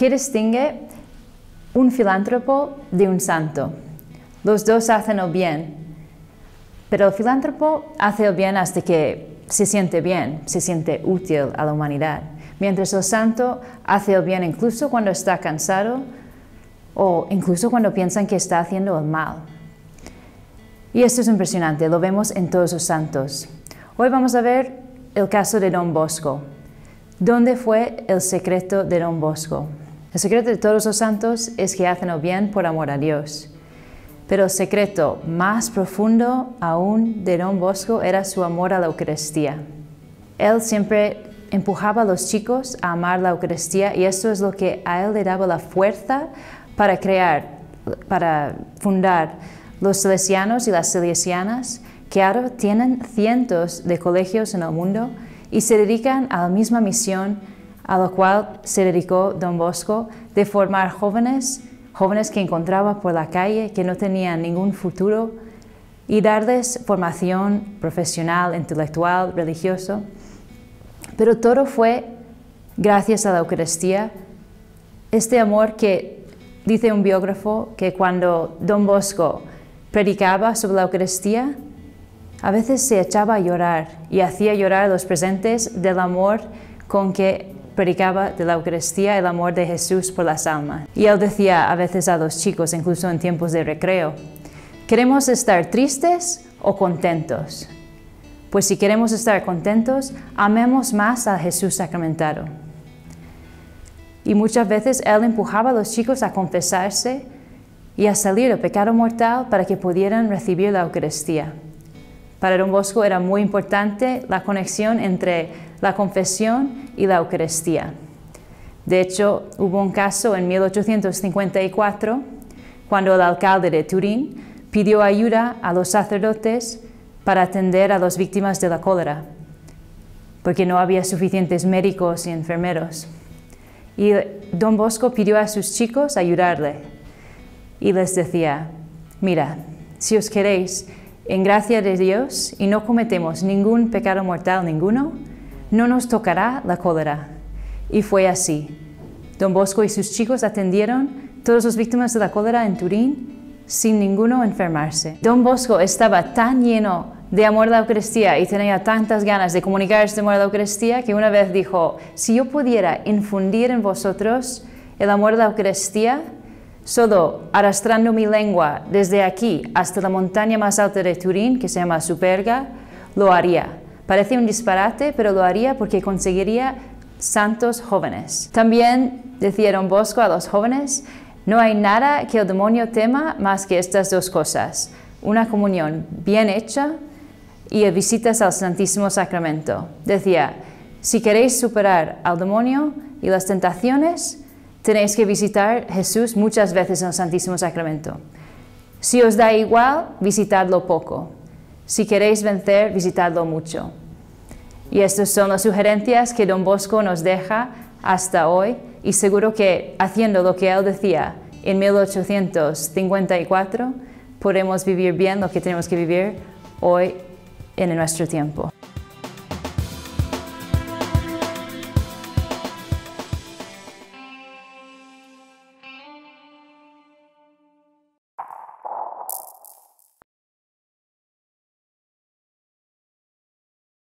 ¿Qué distingue un filántropo de un santo? Los dos hacen el bien, pero el filántropo hace el bien hasta que se siente bien, se siente útil a la humanidad, mientras el santo hace el bien incluso cuando está cansado o incluso cuando piensan que está haciendo el mal. Y esto es impresionante, lo vemos en todos los santos. Hoy vamos a ver el caso de Don Bosco. ¿Dónde fue el secreto de Don Bosco? El secreto de todos los santos es que hacen el bien por amor a Dios. Pero el secreto más profundo aún de Don Bosco era su amor a la Eucaristía. Él siempre empujaba a los chicos a amar la Eucaristía y eso es lo que a él le daba la fuerza para crear, para fundar los salesianos y las salesianas, que ahora tienen cientos de colegios en el mundo y se dedican a la misma misión a la cual se dedicó Don Bosco, de formar jóvenes, jóvenes que encontraba por la calle, que no tenían ningún futuro, y darles formación profesional, intelectual, religioso. Pero todo fue gracias a la Eucaristía, este amor que dice un biógrafo que cuando Don Bosco predicaba sobre la Eucaristía, a veces se echaba a llorar y hacía llorar a los presentes del amor con que predicaba de la Eucaristía el amor de Jesús por las almas. Y él decía a veces a los chicos, incluso en tiempos de recreo, ¿queremos estar tristes o contentos? Pues si queremos estar contentos, amemos más a Jesús sacramentado. Y muchas veces él empujaba a los chicos a confesarse y a salir del pecado mortal para que pudieran recibir la Eucaristía. Para Don Bosco era muy importante la conexión entre la confesión y la Eucaristía. De hecho, hubo un caso en 1854 cuando el alcalde de Turín pidió ayuda a los sacerdotes para atender a las víctimas de la cólera, porque no había suficientes médicos y enfermeros. Y don Bosco pidió a sus chicos ayudarle y les decía, mira, si os queréis, en gracia de Dios, y no cometemos ningún pecado mortal ninguno, no nos tocará la cólera. Y fue así. Don Bosco y sus chicos atendieron todas las víctimas de la cólera en Turín sin ninguno enfermarse. Don Bosco estaba tan lleno de amor a la Eucaristía y tenía tantas ganas de comunicar este amor a la Eucaristía que una vez dijo, si yo pudiera infundir en vosotros el amor a la Eucaristía, solo arrastrando mi lengua desde aquí hasta la montaña más alta de Turín, que se llama Superga, lo haría. Parece un disparate, pero lo haría porque conseguiría santos jóvenes. También decía Don Bosco a los jóvenes, no hay nada que el demonio tema más que estas dos cosas. Una comunión bien hecha y visitas al Santísimo Sacramento. Decía, si queréis superar al demonio y las tentaciones, tenéis que visitar Jesús muchas veces en el Santísimo Sacramento. Si os da igual, visitadlo poco. Si queréis vencer, visitadlo mucho. Y estas son las sugerencias que don Bosco nos deja hasta hoy y seguro que haciendo lo que él decía en 1854, podemos vivir bien lo que tenemos que vivir hoy en nuestro tiempo.